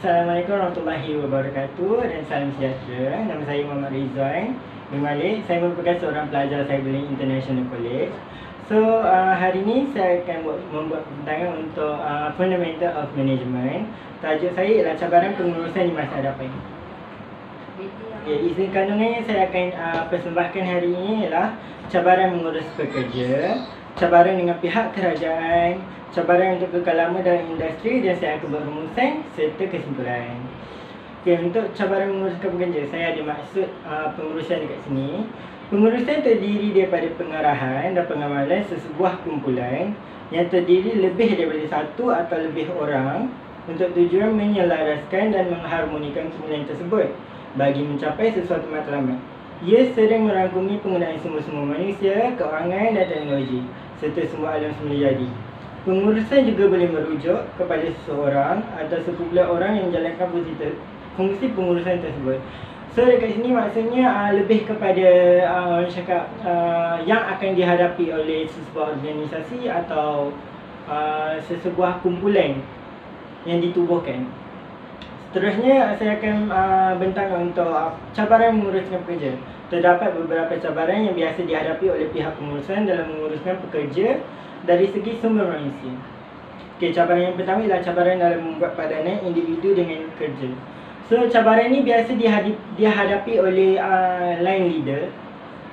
Assalamualaikum warahmatullahi wabarakatuh dan salam sejahtera. Nama saya Muhammad Rizwan bin Malik. Saya merupakan seorang pelajar Cyberlink International College. So, uh, hari ini saya akan buat, membuat pembentangan untuk uh, Fundamental of Management. Tajuk saya ialah cabaran pengurusan di masa hadapan. Okay, izin kandungannya saya akan uh, persembahkan hari ini ialah cabaran mengurus pekerja, cabaran dengan pihak kerajaan, cabaran untuk kekal lama dalam industri dan saya akan rumusan serta kesimpulan. Okay, untuk cabaran menguruskan pekerja, saya ada maksud uh, pengurusan dekat sini. Pengurusan terdiri daripada pengarahan dan pengamalan sesebuah kumpulan yang terdiri lebih daripada satu atau lebih orang untuk tujuan menyelaraskan dan mengharmonikan kumpulan tersebut bagi mencapai sesuatu matlamat. Ia sering merangkumi penggunaan semua-semua manusia, keuangan dan teknologi serta semua alam semula jadi. Pengurusan juga boleh merujuk kepada seseorang atau sekumpulan orang yang menjalankan ter- fungsi pengurusan tersebut. So dekat sini maksudnya uh, lebih kepada uh, orang cakap uh, yang akan dihadapi oleh sesebuah organisasi atau uh, sesebuah kumpulan yang ditubuhkan. Seterusnya saya akan uh, bentang untuk uh, cabaran menguruskan pekerja. Terdapat beberapa cabaran yang biasa dihadapi oleh pihak pengurusan dalam menguruskan pekerja dari segi sumber manusia. Okay, cabaran yang pertama ialah cabaran dalam membuat padanan individu dengan kerja. So cabaran ni biasa dihadapi, dihadapi oleh uh, line leader.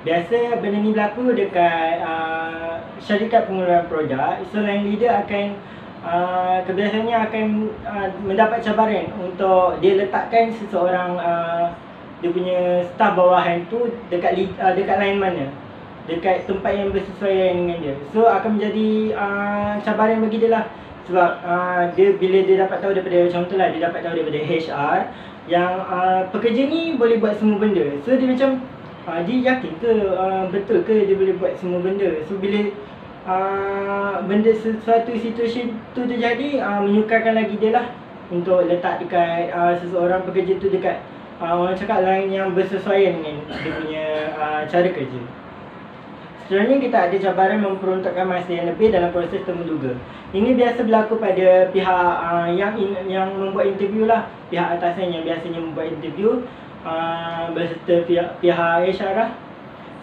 Biasa benda ni berlaku dekat uh, syarikat pengeluaran produk. So line leader akan uh, kebiasaannya akan uh, mendapat cabaran untuk dia letakkan seseorang uh, dia punya staff bawahan tu dekat uh, dekat line mana. Dekat tempat yang bersesuaian dengan dia. So akan menjadi uh, cabaran bagi dia lah. Sebab uh, dia bila dia dapat tahu daripada contohlah dia dapat tahu daripada HR yang uh, pekerja ni boleh buat semua benda. So dia macam uh, dia yakin ke uh, betul ke dia boleh buat semua benda? So bila uh, benda sesuatu situasi tu terjadi uh, menyukarkan lagi dia lah untuk letak dekat uh, seseorang pekerja tu dekat uh, orang cakap lain yang bersesuaian dengan dia punya uh, cara kerja. Sebenarnya kita ada cabaran memperuntukkan masa yang lebih dalam proses temuduga. Ini biasa berlaku pada pihak uh, yang in, yang membuat interview lah, pihak atasan yang biasanya membuat interview uh, berserta pihak pihak HR lah.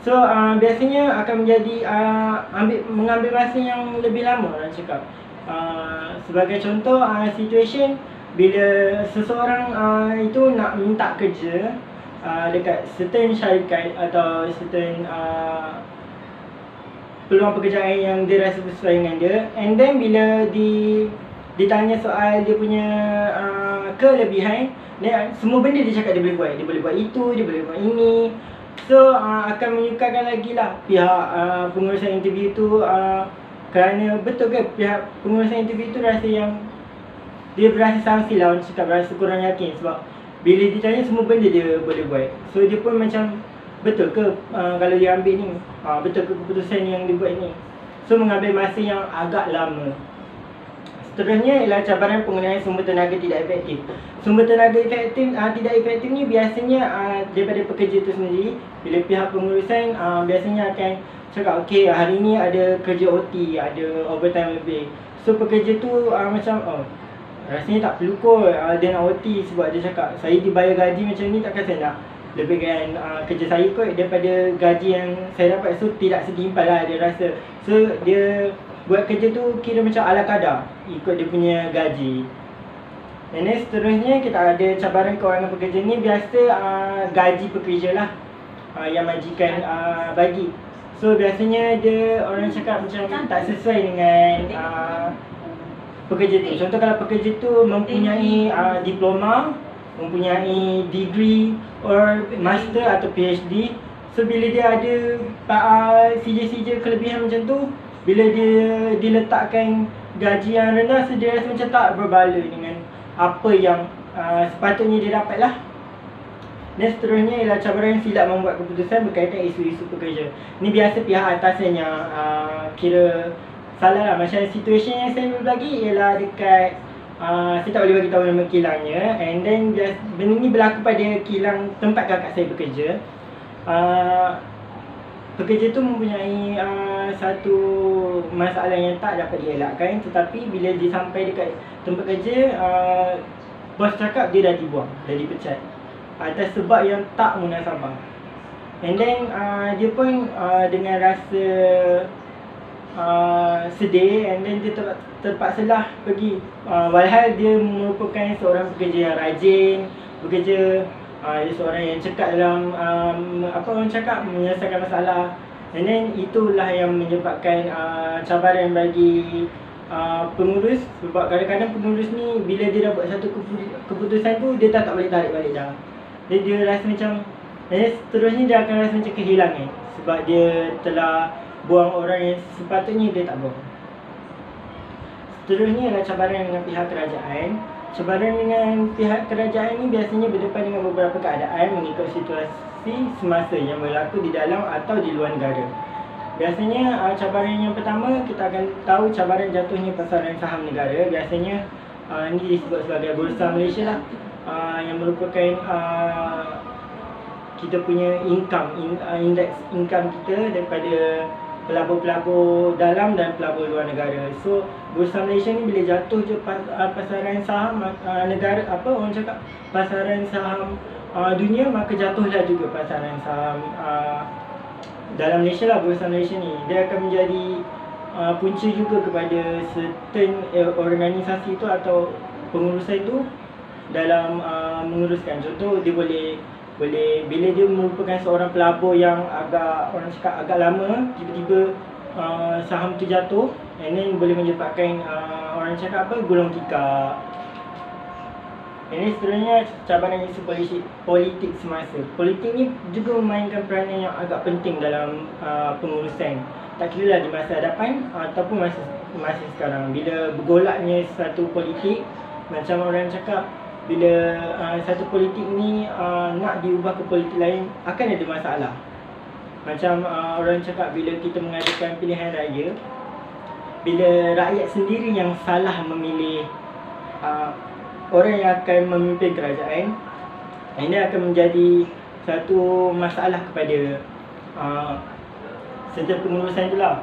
So uh, biasanya akan menjadi uh, ambil mengambil masa yang lebih lama orang cakap. Uh, sebagai contoh uh, situation bila seseorang uh, itu nak minta kerja uh, dekat certain syarikat atau certain uh, peluang pekerjaan yang dia rasa sesuai dengan dia and then bila di ditanya soal dia punya uh, kelebihan dia, semua benda dia cakap dia boleh buat dia boleh buat itu dia boleh buat ini so uh, akan menyukarkan lagi lah pihak uh, pengurusan interview tu uh, kerana betul ke pihak pengurusan interview tu rasa yang dia berasa sangsi lah orang cakap berasa kurang yakin sebab bila ditanya semua benda dia boleh buat. So dia pun macam betul ke uh, kalau dia ambil ni? Uh, betul ke keputusan yang dia buat ni? So mengambil masa yang agak lama seterusnya ialah cabaran penggunaan sumber tenaga tidak efektif. Sumber tenaga efektif uh, tidak efektif ni biasanya uh, daripada pekerja itu sendiri. Bila pihak pengurusan uh, biasanya akan cakap okey hari ni ada kerja OT ada overtime lebih. So pekerja tu uh, macam oh rasanya tak perlu kot uh, dia nak OT sebab dia cakap saya dibayar gaji macam ni takkan saya nak lebihkan uh, kerja saya kot daripada gaji yang saya dapat. So tidak setimpal lah dia rasa. So dia buat kerja tu kira macam ala kadar ikut dia punya gaji. Dan seterusnya kita ada cabaran kewangan pekerja ni biasa uh, gaji pekerja lah uh, yang majikan uh, bagi. So biasanya dia orang cakap macam tak sesuai dengan uh, pekerja tu. Contoh kalau pekerja tu mempunyai uh, diploma mempunyai degree or master atau PhD so bila dia ada uh, CJ-CJ kelebihan macam tu bila dia diletakkan gaji yang rendah dia rasa macam tak berbala dengan apa yang uh, sepatutnya dia dapat lah dan seterusnya ialah cabaran silap membuat keputusan berkaitan isu-isu pekerja. Ni biasa pihak atasan yang uh, kira salah lah. Macam situasi yang saya berbagi ialah dekat uh, saya tak boleh bagi tahu nama kilangnya. And then benda ni berlaku pada kilang tempat kakak saya bekerja. Uh, pekerja tu mempunyai uh, satu masalah yang tak dapat dielakkan tetapi bila dia sampai dekat tempat kerja uh, bos cakap dia dah dibuang, dah dipecat. Atas sebab yang tak munasabah. And then uh, dia pun uh, dengan rasa uh, sedih and then dia ter, terpaksalah pergi uh, walhal dia merupakan seorang pekerja yang rajin, bekerja uh, dia seorang yang cekap dalam um, apa orang cakap menyelesaikan masalah. And then itulah yang menyebabkan uh, cabaran bagi uh, pengurus sebab kadang-kadang pengurus ni bila dia dah buat satu keputusan tu dia tak tak boleh tarik balik dah. Dia dia rasa macam eh seterusnya dia akan rasa macam kehilangan sebab dia telah buang orang yang sepatutnya dia tak buang. Seterusnya adalah cabaran dengan pihak kerajaan. Cabaran dengan pihak kerajaan ni biasanya berdepan dengan beberapa keadaan mengikut situasi semasa yang berlaku di dalam atau di luar negara. Biasanya uh, cabaran yang pertama kita akan tahu cabaran jatuhnya pasaran saham negara. Biasanya uh, ini disebut sebagai Bursa Malaysia lah uh, yang merupakan kita punya income, in, indeks income kita daripada pelabur-pelabur dalam dan pelabur luar negara. So Bursa Malaysia ni bila jatuh je uh, pasaran saham uh, negara apa orang cakap? Pasaran saham uh, dunia maka jatuhlah juga pasaran saham dalam Malaysia lah Bursa Malaysia ni. Dia akan menjadi punca juga kepada certain uh, organisasi tu atau pengurusan tu dalam uh, menguruskan. Contoh dia boleh boleh bila dia merupakan seorang pelabur yang agak orang cakap agak lama tiba-tiba uh, saham tu jatuh and then boleh menyebabkan uh, orang cakap apa gulung tikar ini sebenarnya cabaran isu politik, politik semasa. Politik ni juga memainkan peranan yang agak penting dalam uh, pengurusan. Tak kira lah di masa hadapan ataupun masa masa sekarang. Bila bergolaknya satu politik, macam orang cakap, bila uh, satu politik ni uh, nak diubah ke politik lain, akan ada masalah. Macam uh, orang cakap bila kita mengadakan pilihan raya, bila rakyat sendiri yang salah memilih uh, orang yang akan memimpin kerajaan ini akan menjadi satu masalah kepada uh, setiap pengurusan tu lah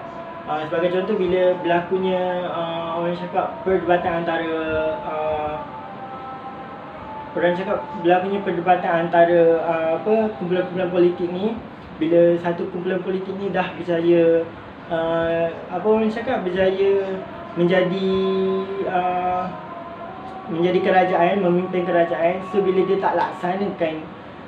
uh, sebagai contoh bila berlakunya uh, orang cakap perdebatan antara uh, orang cakap berlakunya perdebatan antara uh, apa kumpulan-kumpulan politik ni bila satu kumpulan politik ni dah berjaya uh, apa orang cakap berjaya menjadi uh, menjadi kerajaan, memimpin kerajaan So bila dia tak laksanakan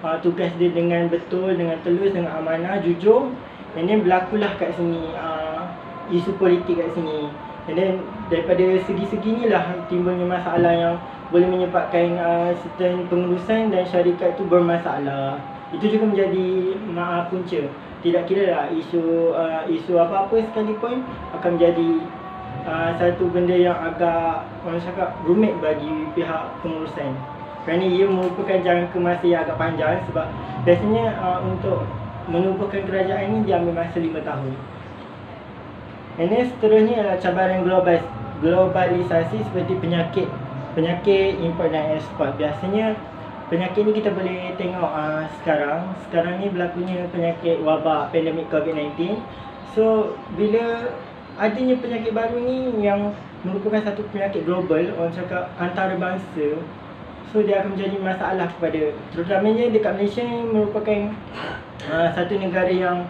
uh, tugas dia dengan betul, dengan telus, dengan amanah, jujur And then berlakulah kat sini uh, isu politik kat sini. And then daripada segi-segi ni lah timbulnya masalah yang boleh menyebabkan uh, certain pengurusan dan syarikat tu bermasalah. Itu juga menjadi maaf punca. Tidak kira lah isu, uh, isu apa-apa sekalipun akan menjadi uh, satu benda yang agak orang cakap rumit bagi pihak pengurusan. Kerana ia merupakan jangka masa yang agak panjang sebab biasanya uh, untuk menubuhkan kerajaan ini dia ambil masa 5 tahun. Then seterusnya adalah cabaran global, globalisasi seperti penyakit penyakit import dan ekspor biasanya penyakit ni kita boleh tengok uh, sekarang. Sekarang ni berlakunya penyakit wabak pandemik COVID-19 so bila adanya penyakit baru ni yang merupakan satu penyakit global orang cakap antarabangsa so dia akan menjadi masalah kepada terutamanya dekat Malaysia ni merupakan uh, satu negara yang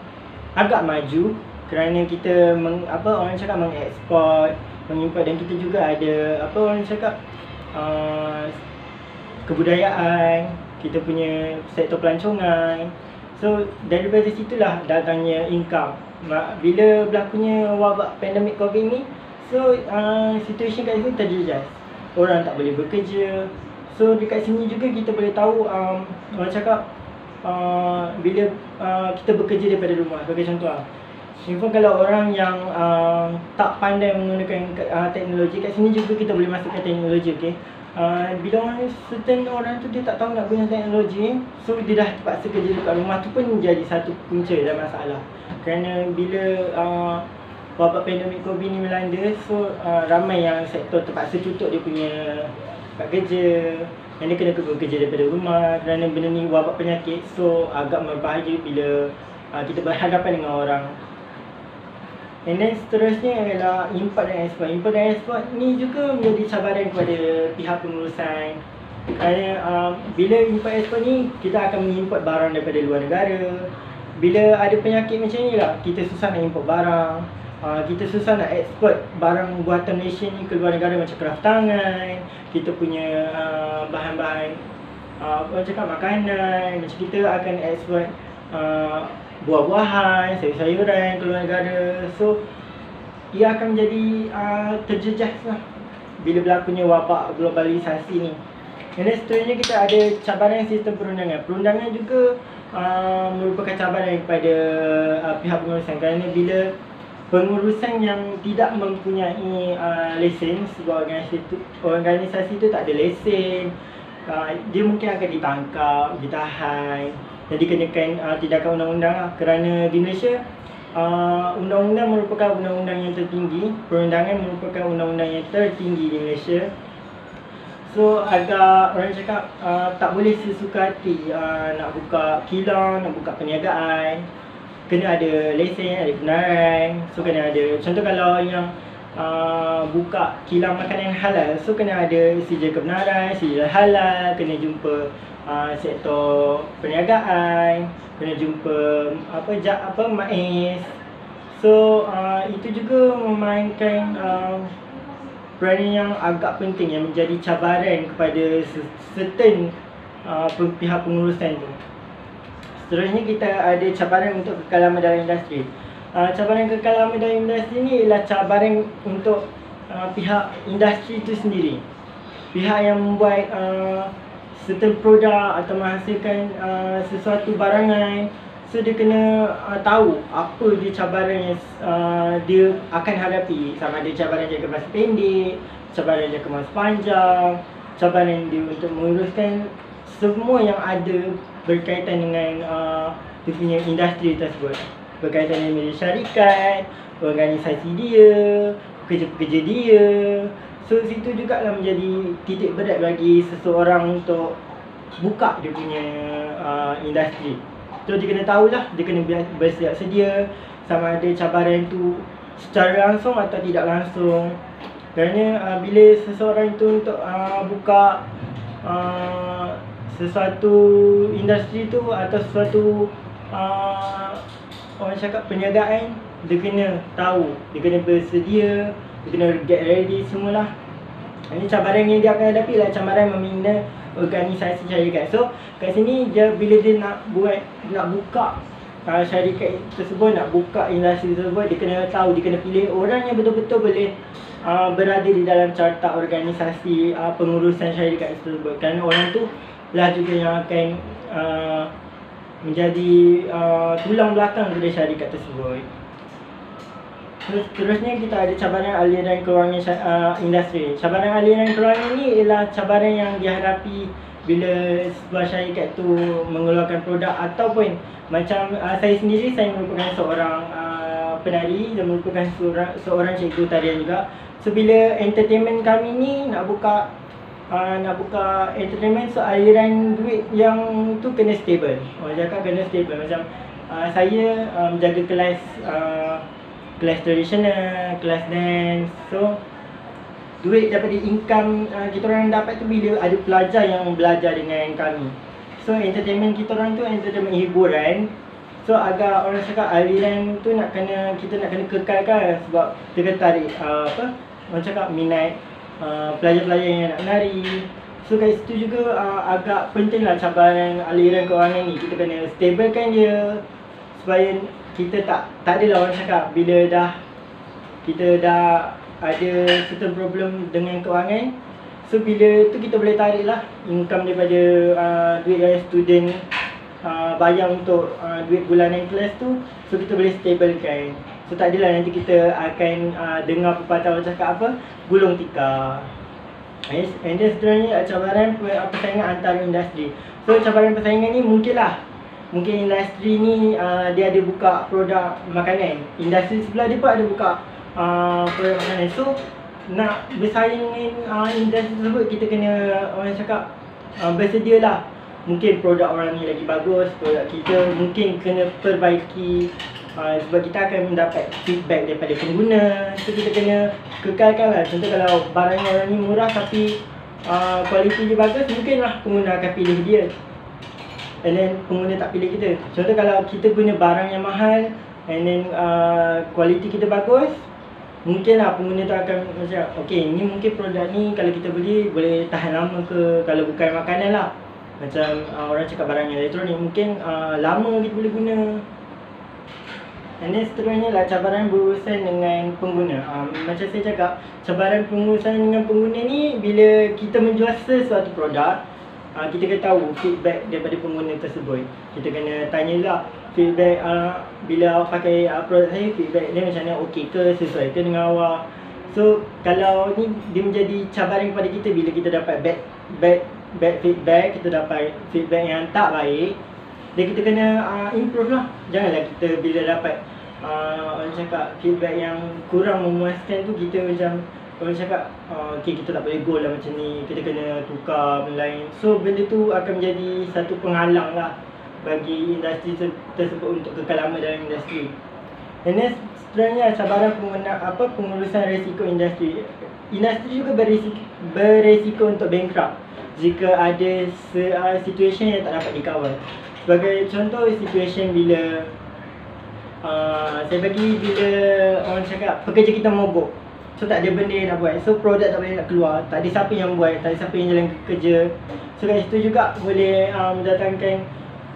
agak maju kerana kita meng, apa orang cakap mengeksport mengimport dan kita juga ada apa orang cakap uh, kebudayaan kita punya sektor pelancongan. So daripada situlah datangnya income. Bila berlakunya wabak pandemik covid ni so uh, situation kat sini terjejas. Orang tak boleh bekerja. So dekat sini juga kita boleh tahu um, orang cakap uh, bila uh, kita bekerja daripada rumah. Sebagai contoh lah Even kalau orang yang uh, tak pandai menggunakan uh, teknologi kat sini juga kita boleh masukkan teknologi okay? uh, bila orang certain orang tu dia tak tahu nak guna teknologi so dia dah terpaksa kerja dekat rumah tu pun jadi satu punca dan masalah. Kerana bila uh, wabak pandemik covid ni melanda so uh, ramai yang sektor terpaksa tutup dia punya tempat kerja. Yang dia kena bekerja daripada rumah. Kerana benda ni wabak penyakit so agak berbahaya bila uh, kita berhadapan dengan orang And then seterusnya adalah import dan export. Import dan export ni juga menjadi cabaran kepada pihak pengurusan. Kerana uh, bila import export ni kita akan mengimport barang daripada luar negara. Bila ada penyakit macam ni lah kita susah nak import barang. Uh, kita susah nak eksport barang buatan Malaysia ni ke luar negara macam kraft tangan. Kita punya uh, bahan-bahan uh, orang cakap makanan. Macam kita akan eksport uh, buah-buahan, sayur-sayuran ke luar negara. So ia akan menjadi uh, terjejas lah bila berlakunya wabak globalisasi ni. Dan seterusnya kita ada cabaran sistem perundangan. Perundangan juga uh, merupakan cabaran kepada uh, pihak pengurusan kerana bila pengurusan yang tidak mempunyai uh, lesen sebuah organisasi itu, organisasi itu tak ada lesen uh, dia mungkin akan ditangkap, ditahan dan dikenakan uh, tindakan undang-undang lah. kerana di Malaysia uh, undang-undang merupakan undang-undang yang tertinggi. Perundangan merupakan undang-undang yang tertinggi di Malaysia. So agak orang cakap uh, tak boleh sesuka hati uh, nak buka kilang, nak buka perniagaan. Kena ada lesen, ada kebenaran So kena ada, contoh kalau yang uh, buka kilang makanan halal So kena ada sijil kebenaran, sijil halal Kena jumpa uh, sektor perniagaan Kena jumpa apa jak apa MAIS So uh, itu juga memainkan uh, peranan yang agak penting yang menjadi cabaran kepada certain uh, pihak pengurusan tu. Seterusnya kita ada cabaran untuk kekalaman dalam industri. Uh, cabaran kekalaman dalam industri ni ialah cabaran untuk uh, pihak industri itu sendiri. Pihak yang membuat uh, certain produk atau menghasilkan uh, sesuatu barangan. So dia kena uh, tahu apa dia cabaran yang uh, dia akan hadapi. Sama ada cabaran jangka masa pendek, cabaran jangka masa panjang Cabaran dia untuk menguruskan semua yang ada berkaitan dengan uh, dia punya industri tersebut. Berkaitan dengan syarikat, organisasi dia, pekerja-pekerja dia So situ juga lah menjadi titik berat bagi seseorang untuk buka dia punya uh, industri So dia kena tahulah, dia kena bersiap sedia sama ada cabaran tu secara langsung atau tidak langsung. Kerana uh, bila seseorang itu untuk uh, buka uh, sesuatu industri tu atau sesuatu uh, orang cakap perniagaan, dia kena tahu, dia kena bersedia, dia kena get ready semualah. Ini cabaran yang dia akan hadapi lah cabaran membina organisasi syarikat. So kat sini dia bila dia nak buat nak buka uh, syarikat tersebut nak buka industri tersebut dia kena tahu dia kena pilih orang yang betul-betul boleh uh, berada di dalam carta organisasi uh, pengurusan syarikat tersebut kerana orang tu lah juga yang akan uh, menjadi uh, tulang belakang dari syarikat tersebut. Terus, terusnya kita ada cabaran aliran kewangan uh, industri. Cabaran aliran kewangan ni ialah cabaran yang dihadapi bila sebuah syarikat tu mengeluarkan produk ataupun macam uh, saya sendiri saya merupakan seorang uh, penari dan merupakan seorang, seorang cikgu tarian juga. So bila entertainment kami ni nak buka uh, nak buka entertainment so aliran duit yang tu kena stable. Orang cakap kena stable macam uh, saya um, jaga kelas uh, kelas tradisional, kelas dance. So duit daripada income uh, kita orang dapat tu bila ada pelajar yang belajar dengan kami. So entertainment kita orang tu entertainment hiburan. So agak orang cakap aliran tu nak kena kita nak kena kekalkan sebab kita tarik uh, apa orang cakap minat uh, pelajar-pelajar yang nak menari. So kat situ juga uh, agak penting lah cabaran aliran kewangan ni Kita kena stablekan dia Supaya kita tak tak adalah orang cakap bila dah kita dah ada certain problem dengan kewangan so bila tu kita boleh tarik lah income daripada uh, duit yang student uh, bayar untuk uh, duit bulanan kelas tu so kita boleh stablekan so tak adalah nanti kita akan uh, dengar pepatah orang cakap apa gulung tikar. And then seterusnya cabaran persaingan antara industri. So cabaran persaingan ni mungkin lah mungkin industri ni uh, dia ada buka produk makanan. Industri sebelah dia pun ada buka uh, produk makanan. So nak bersaing dengan uh, industri tersebut kita kena orang cakap uh, bersedia lah. Mungkin produk orang ni lagi bagus produk kita mungkin kena perbaiki uh, sebab kita akan mendapat feedback daripada pengguna. So kita kena kekalkan lah. Contoh kalau barang orang ni murah tapi uh, Kualiti dia bagus Mungkinlah pengguna akan pilih dia And then pengguna tak pilih kita. Contoh kalau kita guna barang yang mahal And then uh, kualiti kita bagus Mungkinlah pengguna tu akan macam Okay ni mungkin produk ni Kalau kita beli boleh tahan lama ke? Kalau bukan makanan lah. Macam uh, orang cakap barang elektronik Mungkin uh, lama kita boleh guna. And then seterusnya lah cabaran berurusan dengan pengguna. Um, Macam saya cakap Cabaran pengurusan dengan pengguna ni Bila kita menjual sesuatu produk uh, Kita kena tahu feedback daripada pengguna tersebut. Kita kena tanya lah Feedback uh, Bila awak pakai uh, produk saya Feedback dia macam mana okey ke Sesuai ke dengan awak. So kalau ni dia menjadi cabaran kepada kita Bila kita dapat bad, bad, bad feedback Kita dapat feedback yang tak baik dan kita kena uh, improve lah. Janganlah kita bila dapat uh, orang cakap feedback yang kurang memuaskan tu kita macam orang cakap uh, okay kita tak boleh go lah macam ni kita kena tukar lain. So benda tu akan menjadi satu penghalang lah bagi industri tersebut untuk kekal lama dalam industri. And then seterusnya cabaran penggunaan apa pengurusan risiko industri. Industri juga berisiko, berisiko untuk bankrupt jika ada se, uh, situation yang tak dapat dikawal. Sebagai contoh situation bila uh, saya bagi bila orang cakap pekerja kita mogok so tak ada benda nak buat. So produk tak boleh nak keluar. Tak ada siapa yang buat. Tak ada siapa yang jalan kerja. So kat situ juga boleh uh, mendatangkan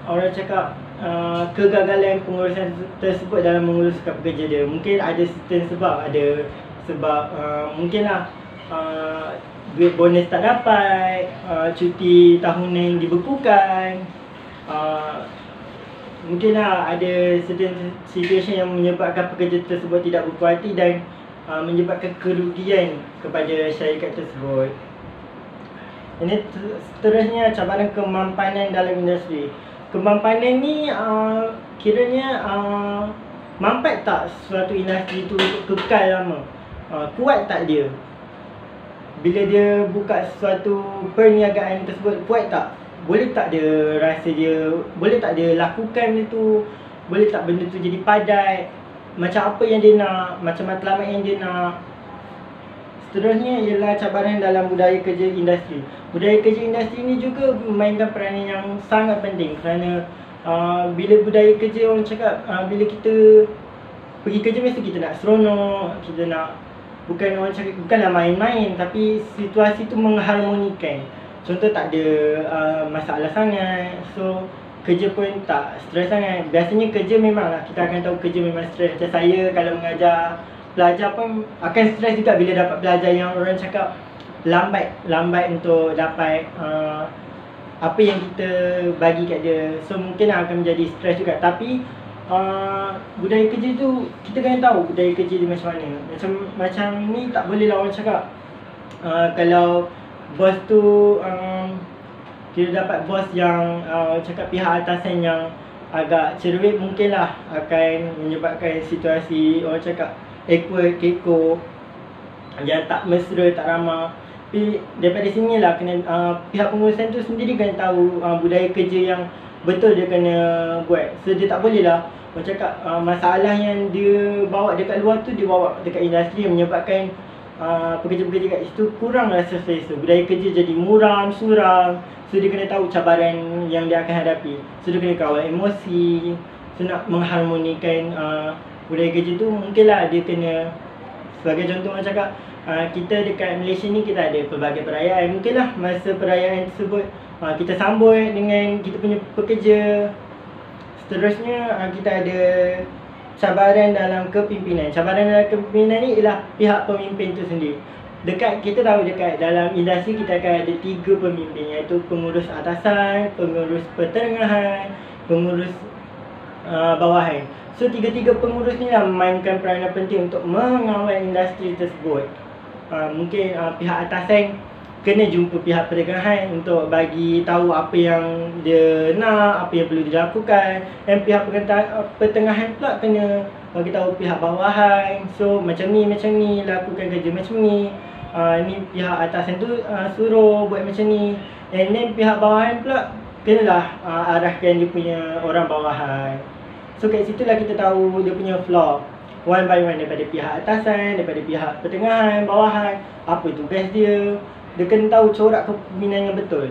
orang cakap uh, kegagalan pengurusan tersebut dalam menguruskan pekerja dia. Mungkin ada certain sebab. Ada sebab uh, mungkinlah uh, duit bonus tak dapat uh, cuti tahunan dibekukan uh, mungkinlah ada certain situation yang menyebabkan pekerja tersebut tidak berpuas hati dan uh, menyebabkan kerugian kepada syarikat tersebut. Ini seterusnya cabaran kemampanan dalam industri. Kemampanan ni uh, kiranya uh, mampat tak suatu industri itu untuk kekal lama? Uh, kuat tak dia? Bila dia buka suatu perniagaan tersebut, kuat tak? boleh tak dia rasa dia boleh tak dia lakukan benda tu boleh tak benda tu jadi padat macam apa yang dia nak macam matlamat yang dia nak. Seterusnya ialah cabaran dalam budaya kerja industri. Budaya kerja industri ni juga memainkan peranan yang sangat penting kerana uh, bila budaya kerja orang cakap uh, bila kita pergi kerja mesti kita nak seronok kita nak bukan orang cakap bukanlah main-main tapi situasi tu mengharmonikan. Contoh tak ada uh, masalah sangat. So kerja pun tak stres sangat. Biasanya kerja memang lah kita akan tahu kerja memang stres Macam saya kalau mengajar pelajar pun akan stres juga bila dapat pelajar yang orang cakap Lambat, lambat untuk dapat uh, apa yang kita bagi kat dia. So mungkin akan menjadi stres juga. Tapi uh, budaya kerja tu kita kena tahu budaya kerja dia macam mana. Macam macam ni tak boleh lah orang cakap. Uh, Kalau bos tu um, kita dapat bos yang uh, cakap pihak atasan yang agak cerewet mungkinlah akan menyebabkan situasi orang cakap awkward keko yang tak mesra tak ramah. Tapi daripada sini lah kena uh, pihak pengurusan tu sendiri kena tahu uh, budaya kerja yang betul dia kena buat. So dia tak boleh lah orang cakap uh, masalah yang dia bawa dekat luar tu dia bawa dekat industri yang menyebabkan Ah, pekerja-pekerja kat situ kurang rasa selesa Budaya kerja jadi muram, suram. So dia kena tahu cabaran yang dia akan hadapi. So dia kena kawal emosi. So nak mengharmonikan uh, budaya kerja tu mungkinlah dia kena Sebagai contoh macam cakap uh, Kita dekat Malaysia ni kita ada pelbagai perayaan. Mungkinlah masa perayaan tersebut uh, Kita sambut dengan kita punya pekerja. Seterusnya uh, kita ada cabaran dalam kepimpinan. Cabaran dalam kepimpinan ni ialah pihak pemimpin tu sendiri. Dekat kita tahu dekat dalam industri kita akan ada tiga pemimpin iaitu pengurus atasan, pengurus pertengahan, pengurus uh, bawahan. So tiga-tiga pengurus ni lah memainkan peranan penting untuk mengawal industri tersebut. Uh, mungkin uh, pihak atasan kena jumpa pihak pertengahan untuk bagi tahu apa yang dia nak, apa yang perlu dilakukan. Dan pihak pertengahan pula kena bagi tahu pihak bawahan. So macam ni macam ni lakukan kerja macam ni. Uh, ni pihak atasan tu uh, suruh buat macam ni. And then pihak bawahan pula kenalah uh, arahkan dia punya orang bawahan. So kat situ lah kita tahu dia punya flow one by one daripada pihak atasan, daripada pihak pertengahan, bawahan apa tugas dia dia kena tahu corak kepemimpinan yang betul.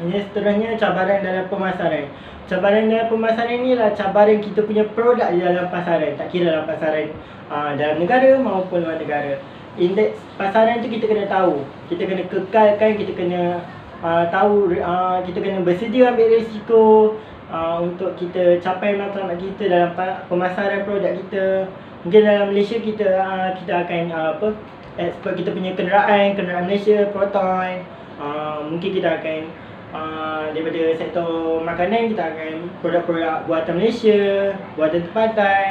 Yang seterusnya cabaran dalam pemasaran. Cabaran dalam pemasaran ni lah cabaran kita punya produk dalam pasaran. Tak kira dalam pasaran uh, dalam negara maupun luar negara. Indeks pasaran tu kita kena tahu. Kita kena kekalkan, kita kena uh, tahu, uh, kita kena bersedia ambil risiko uh, untuk kita capai matlamat kita dalam pemasaran produk kita. Mungkin dalam Malaysia kita uh, kita akan uh, apa ekspor kita punya kenderaan, kenderaan Malaysia, Proton. Uh, mungkin kita akan uh, daripada sektor makanan kita akan produk-produk buatan Malaysia, buatan tempatan.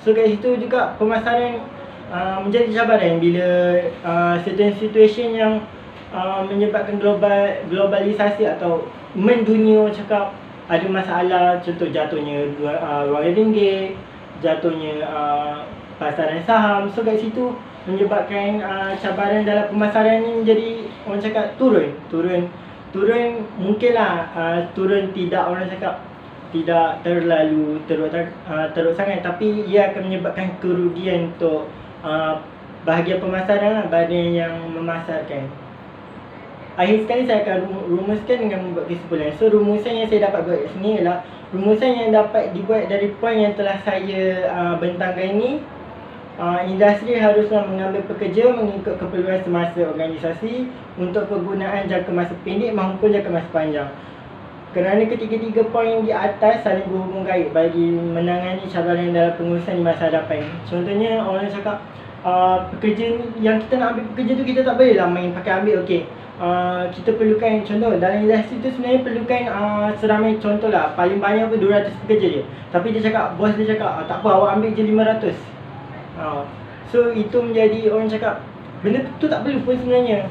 So kat situ juga pemasaran uh, menjadi cabaran bila uh, certain situation yang uh, menyebabkan global globalisasi atau mendunia cakap ada masalah contoh jatuhnya uh, wang ringgit, jatuhnya uh, pasaran saham. So kat situ menyebabkan uh, cabaran dalam pemasaran ni menjadi orang cakap turun, turun. Turun mungkinlah uh, turun tidak orang cakap tidak terlalu teruk ter, uh, teruk sangat. Tapi ia akan menyebabkan kerugian untuk uh, bahagian pemasaran lah bahagian yang memasarkan. Akhir sekali saya akan rumuskan dengan membuat kesimpulan. So rumusan yang saya dapat buat di sini ialah rumusan yang dapat dibuat dari poin yang telah saya uh, bentangkan ini uh, industri haruslah mengambil pekerja mengikut keperluan semasa organisasi untuk penggunaan jangka masa pendek maupun jangka masa panjang. Kerana ketiga-tiga poin di atas saling berhubung kait bagi menangani cabaran dalam pengurusan di masa hadapan. Contohnya orang cakap uh, pekerja yang kita nak ambil pekerja tu kita tak boleh lah main pakai ambil okey. Uh, kita perlukan contoh dalam industri tu sebenarnya perlukan uh, seramai contoh lah paling banyak pun 200 pekerja dia. Tapi dia cakap bos dia cakap tak apa awak ambil je 500 ha. So itu menjadi orang cakap Benda tu tak perlu pun sebenarnya.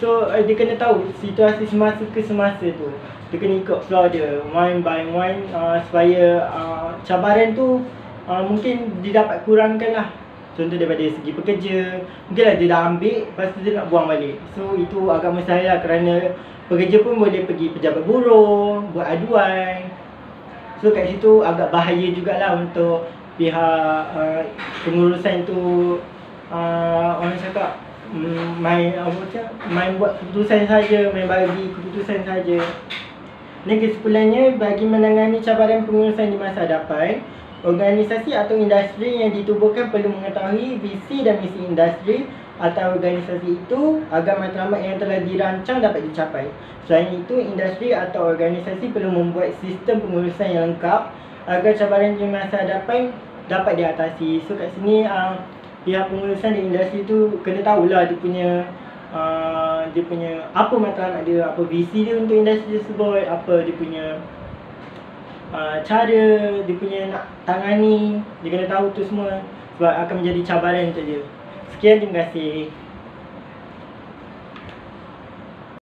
So uh, dia kena tahu situasi semasa ke semasa tu. Dia kena ikut flow dia One by one uh, Supaya uh, cabaran tu uh, Mungkin dia dapat kurangkan lah. Contoh daripada segi pekerja Mungkinlah dia dah ambil Lepas tu dia nak buang balik. So itu agak mustahil lah kerana Pekerja pun boleh pergi pejabat buruh Buat aduan. So kat situ agak bahaya jugalah untuk pihak uh, pengurusan tu uh, orang cakap um, main apa cakap main buat keputusan saja main bagi keputusan saja ni kesimpulannya bagi menangani cabaran pengurusan di masa hadapan organisasi atau industri yang ditubuhkan perlu mengetahui visi dan misi industri atau organisasi itu agar matlamat yang telah dirancang dapat dicapai. Selain itu, industri atau organisasi perlu membuat sistem pengurusan yang lengkap agar cabaran di masa hadapan dapat diatasi. So kat sini uh, pihak pengurusan di industri tu kena tahulah dia punya uh, dia punya apa matlamat dia, apa visi dia untuk industri tersebut, apa dia punya uh, cara dia punya nak tangani, dia kena tahu tu semua sebab akan menjadi cabaran untuk dia. Sekian terima kasih.